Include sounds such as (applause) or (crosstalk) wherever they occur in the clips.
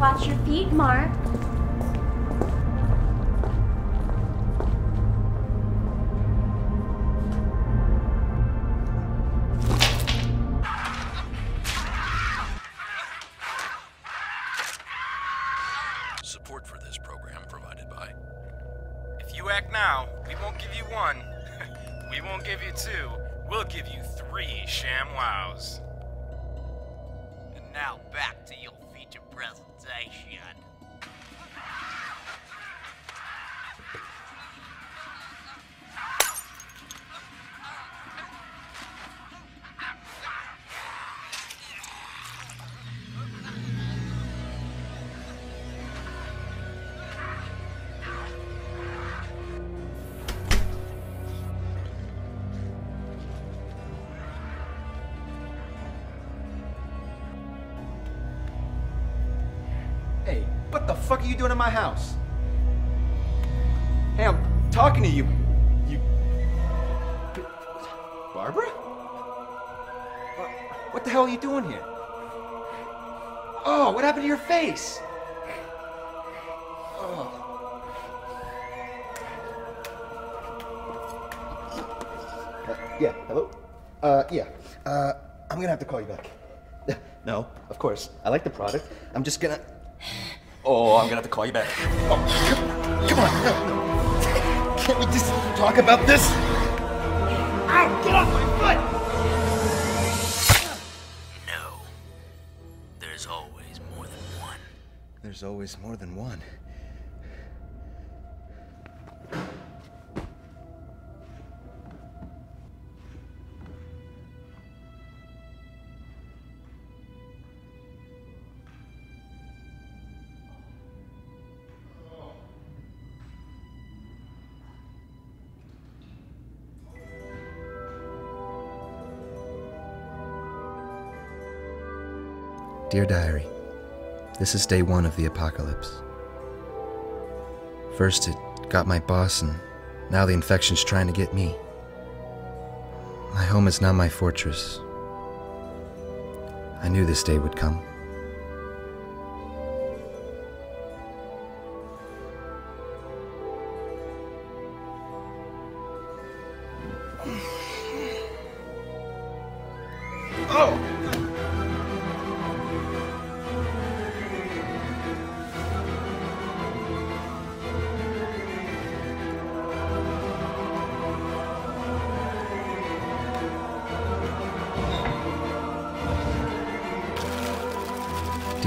Watch your feet, Mark. Support for this program provided by If you act now, we won't give you one. (laughs) we won't give you two. We'll give you three ShamWows. And now back to your Hey, what the fuck are you doing in my house? Hey, I'm talking to you. You. Barbara? What- the hell are you doing here? Oh, what happened to your face? Oh. Uh, yeah, hello? Uh, yeah. Uh, I'm gonna have to call you back. (laughs) No, of course. I like the product. I'm just gonna. Oh, I'm gonna have to call you back. Oh, come, on. Can't we just talk about this? Ow, get off my foot! No. There's always more than one. There's always more than one. Dear Diary, this is day one of the apocalypse. First, it got my boss, and now the infection's trying to get me. My home is now my fortress. I knew this day would come.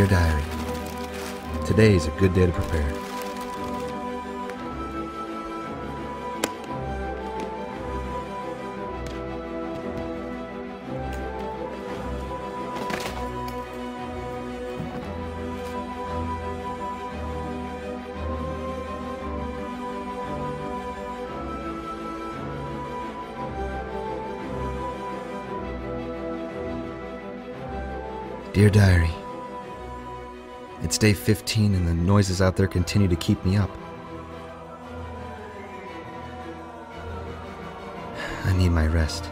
Dear Diary, today is a good day to prepare. Dear Diary, it's day 15 and the noises out there continue to keep me up. I need my rest.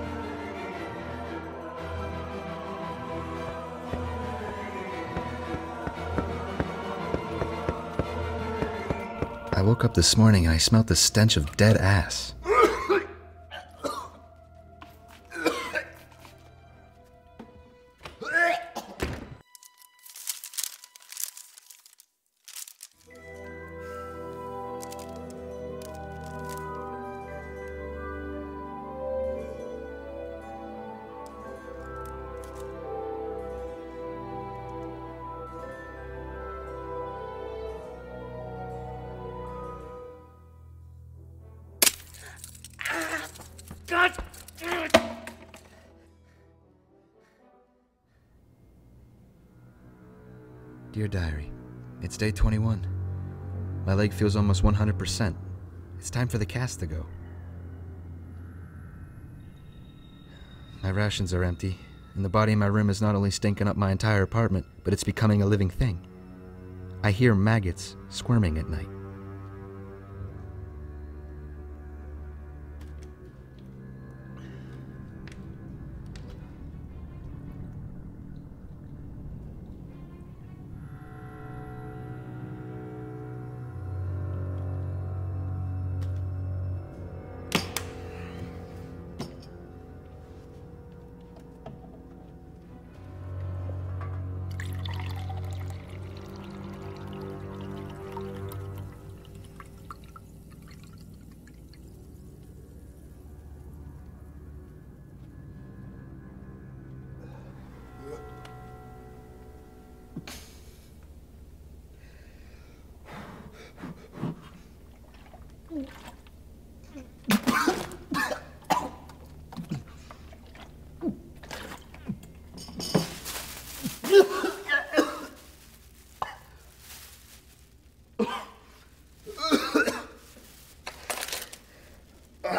I woke up this morning and I smelt the stench of dead ass. Dear Diary, it's day 21. My leg feels almost 100%. It's time for the cast to go. My rations are empty, and the body in my room is not only stinking up my entire apartment, but it's becoming a living thing. I hear maggots squirming at night.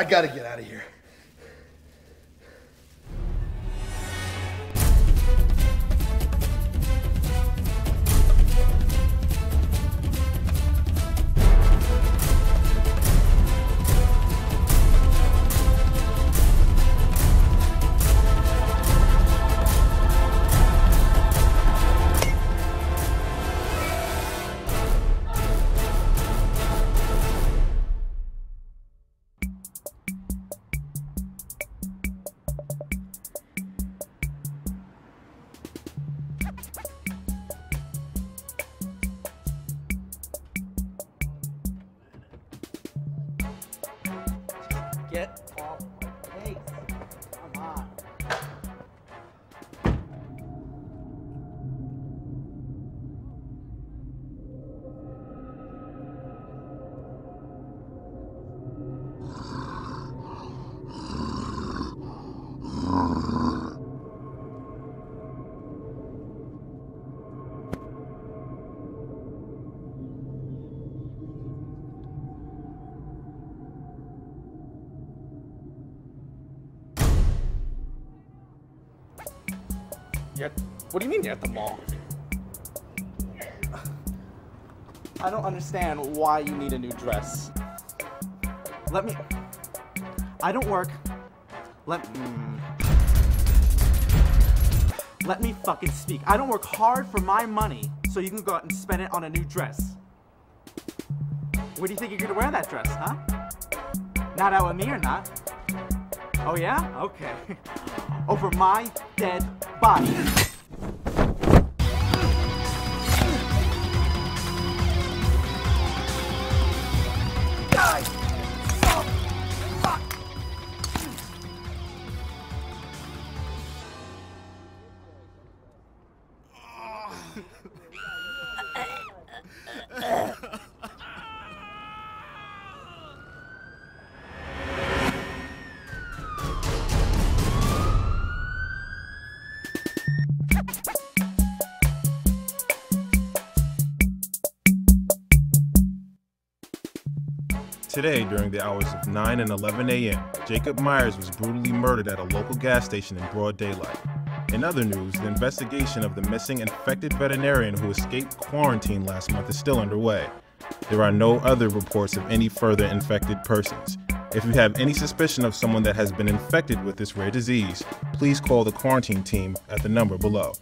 I gotta get out of here. Get What do you mean you're at the mall? I don't understand why you need a new dress. Let me. I don't work. Let. Mm. Let me fucking speak. I don't work hard for my money so you can go out and spend it on a new dress. Where do you think you're gonna wear that dress, huh? Not out with me or not? Oh yeah? Okay. (laughs) Over my dead body. Today, during the hours of 9 and 11 a.m., Jacob Myers was brutally murdered at a local gas station in broad daylight. In other news, the investigation of the missing infected veterinarian who escaped quarantine last month is still underway. There are no other reports of any further infected persons. If you have any suspicion of someone that has been infected with this rare disease, please call the quarantine team at the number below.